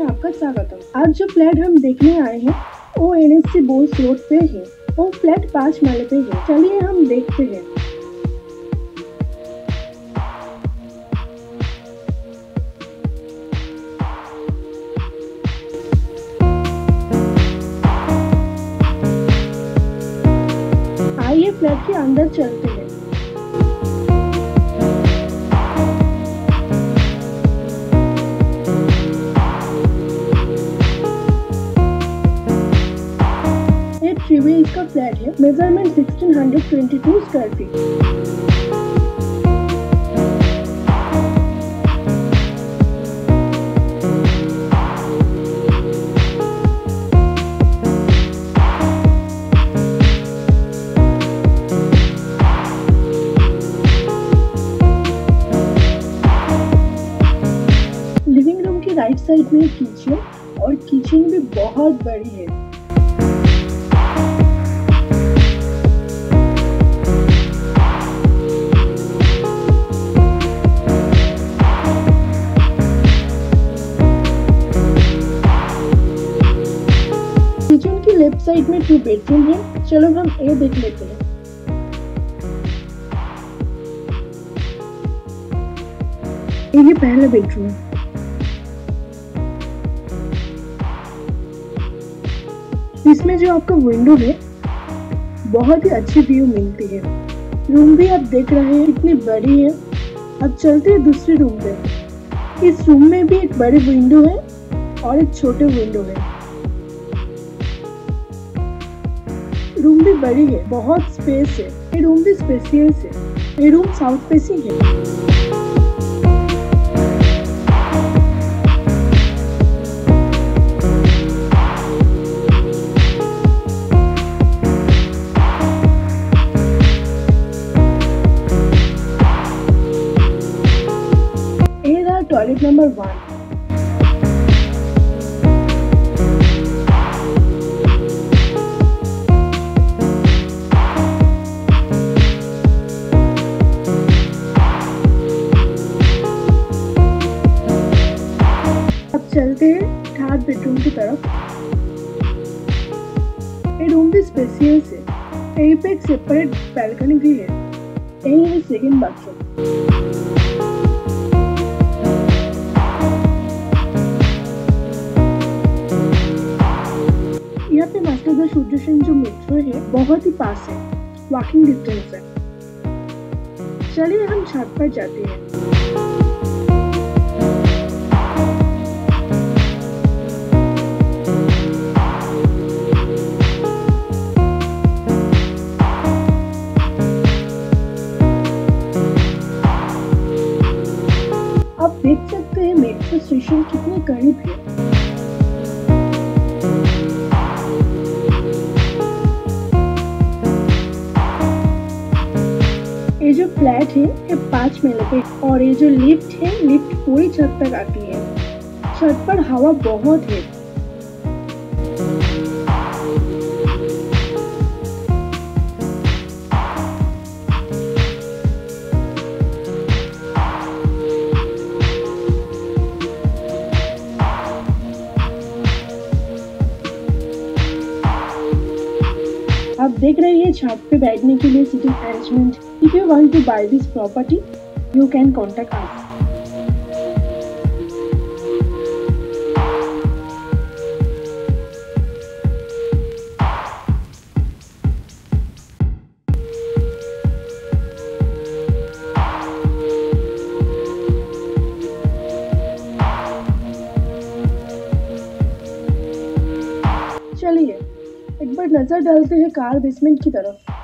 आपका स्वागत स्वागतम। आज जो फ्लैट हम देखने आए हैं, वो N S C Bose road पे है। वो फ्लैट पाँच माले पे है। चलिए हम देखते हैं। आइए फ्लैट के अंदर चलते हैं। वे इसका फ्लैट है measurement 1622 square feet right side में किचन और किचन भी बहुत बड़ी है। किचन की लेफ़्ट साइड में टू बेडरूम है। चलो हम ये देख लेते हैं। ये पहला बेडरूम इसमें जो आपका विंडो है, बहुत ही अच्छी व्यू मिलती है। रूम भी आप देख रहे हैं कितनी बड़ी है। अब चलते हैं दूसरे रूम पे। इस रूम में भी एक बड़ी विंडो है और एक छोटे विंडो है। रूम भी बड़ी है, बहुत स्पेस है। ये रूम भी स्पेसियस है। ये रूम साउथ फेसिंग है। टॉयलेट नंबर वन अब चलते हैं थर्ड बेडरूम की तरफ़। ये रूम भी स्पेसियस है यहीं पे एक सेपरेट बैल्कनी भी है। यही है सेकेंड बाथरूम सूर्यसेन जो मेट्रो है, बहुत ही पास है। वॉकिंग डिस्टेंस है। चलिए हम छत पर जाते हैं। देख सकते हैं मेट्रो स्टेशन कितने करीब है। फ्लैट है, ये पाँच महलों पे। और ये जो लिफ्ट है, लिफ्ट पूरी छत तक आती है। छत पर हवा बहुत है। आप देख रहे हैं छत पे बैठने के लिए seating arrangement if you want to buy this property you can contact us चलिए, एक बार नज़र डालते हैं कार बेसमेंट की तरफ़।